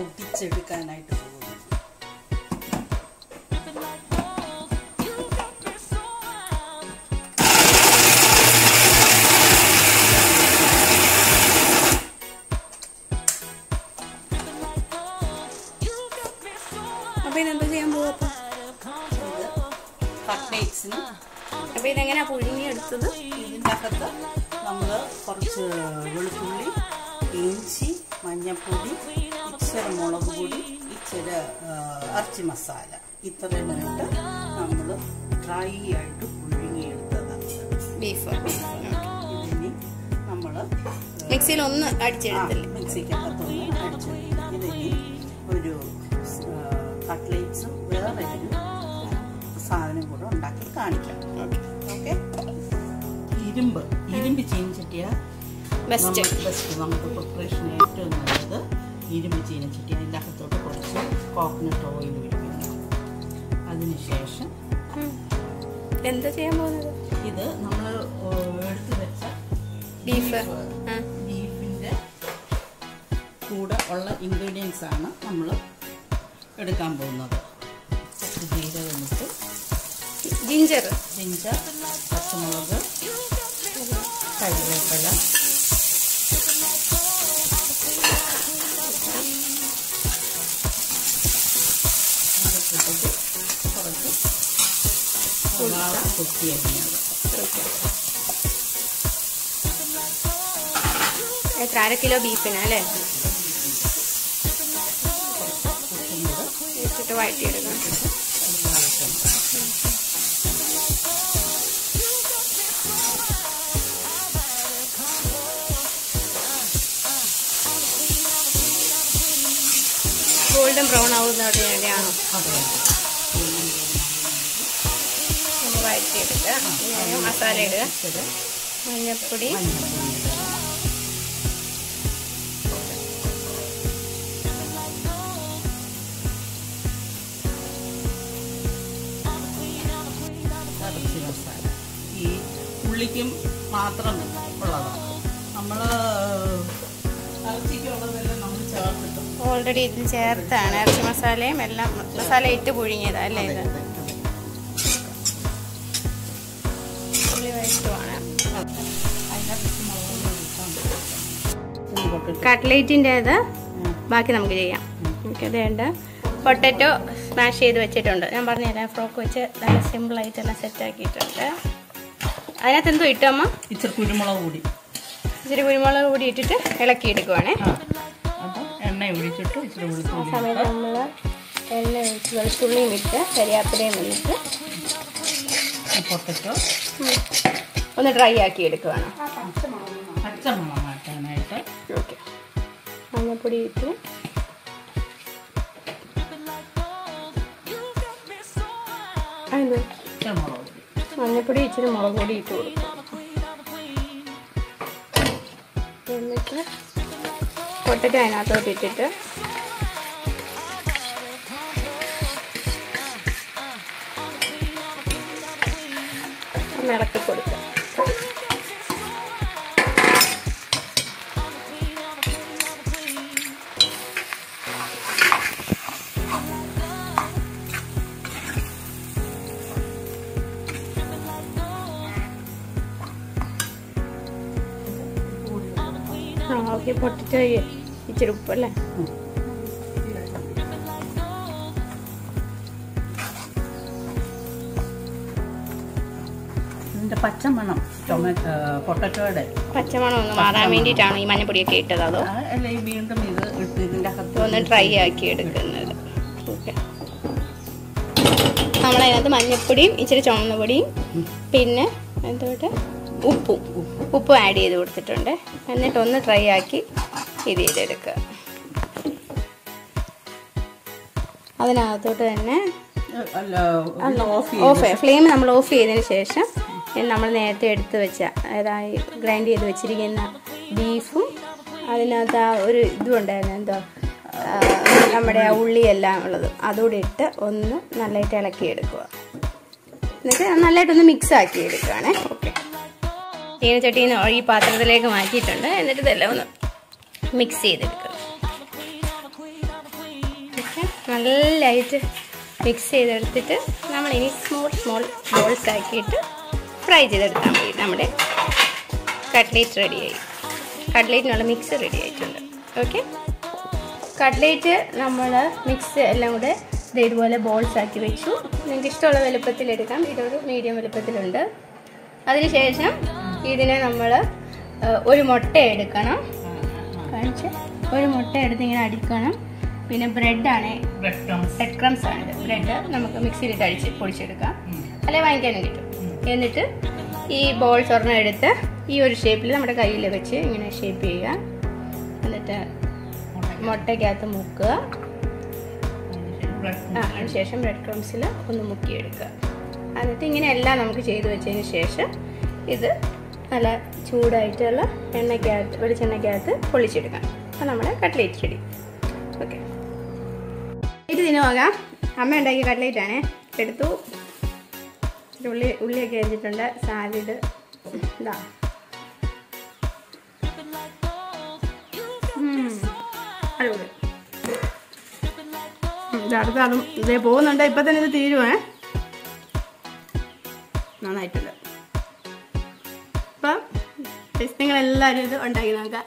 വറ്റിച്ചെടുക്കാനായിട്ട് പോകുന്നു അപ്പൊ ഇതെന്താ ചെയ്യാൻ പോവാ അപ്പൊ ഇത് കട്ട്ലേറ്റ്സിന് അപ്പൊ ഇതെങ്ങനെയാ പുഴുങ്ങിയെടുത്തത് ഇതിന്റെ അകത്ത് നമ്മൾ കുറച്ച് വെളുത്തുള്ളി ഇഞ്ചി മഞ്ഞൾപ്പൊടി ഇച്ചിരി മുളക് പൊടി ഇച്ചിരി ഇറച്ചി മസാല. ഇത്രയും ഇട്ട് നമ്മൾ ഡ്രൈ ആയിട്ട് പുഴുങ്ങിയെടുത്തതാണ്. ബീഫ് ഇതിനി നമ്മൾ മിക്സിയിൽ ഒന്ന് അടിച്ചെടുത്തില്ലേ? മിക്സിക്കകത്തൊന്ന് അടിച്ചെടുക്കും ഇതിനി ഒരു കട്ട്ലേറ്റ്സും വേറെ ഒരു സാധനം കൂടെ ഉണ്ടാക്കി കാണിക്കാം. ഓക്കെ ഇരുമ്പ്. ഇരുമ്പ് ചീനിച്ചട്ടിയ ബെസ്റ്റ് ബെസ്റ്റ് നമുക്ക് പ്രിപ്പറേഷൻ ഏറ്റവും നല്ലത്. ഇരുമ്പ് ഇതിന്റെ അകത്തോട്ട് കുറച്ച് കോക്കനട്ട് ഓയിൽ ഒഴിക്കുന്നു അതിനുശേഷം എന്താ ചെയ്യാൻ പോകുന്നത് ഇത് നമ്മൾ എടുത്തു വെച്ച ബീഫ്. ബീഫിന്റെ കൂടെ ഉള്ള ഇൻഗ്രീഡിയൻസ് ആണ് നമ്മൾ എടുക്കാൻ പോകുന്നത്. ജീരകമിട്ട് ജിഞ്ചർ ജിഞ്ചർ പച്ചമുളക് കരിവേപ്പില അതൊക്കെ ഇട്ടിട്ട് കുറച്ച് സവാള കൊത്തിയരിഞ്ഞത് എത്ര? അര കിലോ ബീഫിനാ അല്ലേ? ഇട്ടിട്ട് വഴറ്റിയെടുക്കണം ഗോൾഡൻ ബ്രൗൺ ആവുന്നതിന് വേണ്ടിയാണോ അതെ. വഴറ്റിയെടുക്കുക പിന്നെ മസാല ഇടുക. മഞ്ഞൾപ്പൊടി. ഈ ഉള്ളിക്കും മാത്രം ഉള്ളതാണ് നമ്മൾ ഓൾറെഡി ഇതിൽ ചേർത്താണ്. ഇറച്ചി മസാലയും എല്ലാം മസാല ഇട്ട് പുഴുങ്ങിയതാ അല്ലേ ഇത്? ഉള്ളി വഴറ്റുവാണ് അതിനകത്ത് മുളക് ഒഴിച്ചാൽ കട്ട്ലേറ്റിന്റെ ഇത് ബാക്കി നമുക്ക് ചെയ്യാം. എനിക്കത് വേണ്ട. പൊട്ടറ്റോ സ്മാഷ് ചെയ്ത് വെച്ചിട്ടുണ്ട്. ഞാൻ പറഞ്ഞുതരാം ഫ്രോക്ക് വെച്ച് നല്ല സിമ്പിളായിട്ട് സെറ്റ് ആക്കിയിട്ടുണ്ട് അതിനകത്ത് എന്തോ ഇട്ടമ്മ അമ്മ? ഇച്ചിരി കുരുമുളക് കൂടി ഇച്ചിരി കുരുമുളക് കൂടി ഇട്ടിട്ട് ഇളക്കി എടുക്കുവാണേ. എണ്ണ ഒഴിച്ചിട്ട് ഇച്ചിരി ആ സമയത്ത് നമ്മൾ എണ്ണ ഒഴിച്ച് വെളുത്തുള്ളിയും ഇട്ട് കരിയാപ്പിലയും ഇട്ട് പൊട്ടറ്റോ. ഒന്ന് ഡ്രൈ ആക്കി എടുക്കുകയാണ് മഞ്ഞപ്പൊടി മാറ്റാനായിട്ട് ഓക്കെ മഞ്ഞപ്പൊടി ഇട്ട്. അതിന് പച്ചമുളക്. പൊടി മഞ്ഞൾപ്പൊടി ഇച്ചിരി മുളക് പൊടി ഇട്ട് കൊടുക്കും എന്നിട്ട് പൊട്ടറ്റോ അതിനകത്തോട്ട് ഇട്ടിട്ട് ഒന്ന് ഇളക്കി കൊടുക്കുക. ഓക്കെ പൊട്ടറ്റോ ഇച്ചിരി ഉപ്പല്ലേ ഇതിന്റെ പച്ചമണം ടൊമാറ്റോ പൊട്ടറ്റോയുടെ പച്ചമണം ഒന്ന് മാറാൻ വേണ്ടിയിട്ടാണ് ഈ മഞ്ഞപ്പൊടിയൊക്കെ ഇട്ടത് അതോ? അല്ല ഈ വീണ്ടും ഇത് ഇട്ട് ഇതിന്റെ അകത്ത് ഒന്ന് ഡ്രൈ ആക്കി എടുക്കുന്നത്. ഓക്കെ. നമ്മളതിനകത്ത് മഞ്ഞപ്പൊടിയും ഇച്ചിരി ചുമന്ന പൊടിയും പിന്നെ എന്തോട്ട് ഉപ്പും. ഉപ്പും. ആഡ് ചെയ്ത് കൊടുത്തിട്ടുണ്ട്. എന്നിട്ട് ഒന്ന് ഡ്രൈ ആക്കി ഇത് ചെയ്തെടുക്കുക. അതിനകത്തോട്ട് തന്നെ ഓഫ് ഫ്ലെയിം നമ്മൾ ഓഫ് ചെയ്തതിന് ശേഷം നമ്മൾ നേരത്തെ എടുത്ത് വെച്ച അതായത് ഗ്രൈൻഡ് ചെയ്ത് വെച്ചിരിക്കുന്ന ബീഫും അതിനകത്ത് ആ ഒരു ഇതും ഉണ്ടായിരുന്നു. എന്തോ നമ്മുടെ ആ ഉള്ളിയെല്ലാം ഉള്ളത്. അതുകൂടി ഇട്ട് ഒന്ന് നല്ലതായിട്ട് ഇളക്കി എടുക്കുക എന്നിട്ട് നല്ലതായിട്ടൊന്ന് മിക്സ് ആക്കി എടുക്കുകയാണേ ഓക്കെ ചീനച്ചട്ടിയിൽ നിന്ന് ഈ പാത്രത്തിലേക്ക് മാറ്റിയിട്ടുണ്ട്. എന്നിട്ട് ഇതെല്ലാം ഒന്ന് മിക്സ് ചെയ്തെടുക്കുക. നല്ലതായിട്ട് മിക്സ് ചെയ്തെടുത്തിട്ട് നമ്മൾ ഇനി സ്മോൾ സ്മോൾ ബോൾസ് ആക്കിയിട്ട് ഫ്രൈ ചെയ്തെടുത്താൽ മതി. നമ്മുടെ കട്ട്ലേറ്റ് റെഡിയായി കട്ട്ലേറ്റിനുള്ള മിക്സ് റെഡി ആയിട്ടുണ്ട്. ഓക്കെ കട്ട്ലേറ്റ് നമ്മൾ മിക്സ് എല്ലാം കൂടെ ഇതുപോലെ ബോൾസ് ആക്കി വെച്ചു. നിങ്ങൾക്ക് ഇഷ്ടമുള്ള വലുപ്പത്തിലെടുക്കാം ഇതൊരു മീഡിയം വലുപ്പത്തിലുണ്ട്. അതിനുശേഷം ഇതിനെ നമ്മൾ ഒരു മുട്ട എടുക്കണം. കാണിച്ച്? ഒരു മുട്ട എടുത്ത് ഇങ്ങനെ അടിക്കണം. പിന്നെ ബ്രെഡാണ് ബ്രെഡ് ക്രംസ് ബ്രെഡ് ക്രംസ് ആണ് ബ്രെഡ് നമുക്ക് മിക്സിയിൽ അടിച്ച് പൊടിച്ചെടുക്കാം. അല്ലെങ്കിൽ വാങ്ങിക്കാനും കിട്ടും എന്നിട്ട് ഈ ബോൾ സ്വർണം എടുത്ത് ഈ ഒരു ഷേപ്പിൽ നമ്മുടെ കയ്യിൽ വെച്ച് ഇങ്ങനെ ഷേപ്പ് ചെയ്യുക. എന്നിട്ട് മുട്ടയ്ക്കകത്ത് മുക്കുക. ആ അതിനുശേഷം ബ്രെഡ് ക്രംസിൽ ഒന്ന് മുക്കിയെടുക്കുക. എന്നിട്ട് ഇങ്ങനെ എല്ലാം നമുക്ക് ചെയ്ത് വെച്ചതിന് ശേഷം ഇത് നല്ല ചൂടായിട്ടുള്ള എണ്ണയ്ക്കകത്ത് വെളിച്ചെണ്ണയ്ക്കകത്ത് പൊളിച്ചെടുക്കാം. അപ്പോൾ നമ്മുടെ കട്ട്ലേറ്റ് റെഡി ഓക്കെ ഇത് തിന്നു പോകാം അമ്മ ഉണ്ടാക്കിയ കട്ട്ലേറ്റാണേ എടുത്തു. ഉള്ളി ഉള്ളിയൊക്കെ അരിഞ്ഞിട്ടുണ്ട്. സാലഡ് ഇതാ. അടിപൊളി. അടുത്ത അതും ഇതേ പോകുന്നുണ്ട്. ഇപ്പൊ തന്നെ ഇത് തീരുവേ. നന്നായിട്ടുണ്ട്. അപ്പം എല്ലാവരും ഇത് ഉണ്ടാക്കി നോക്കാം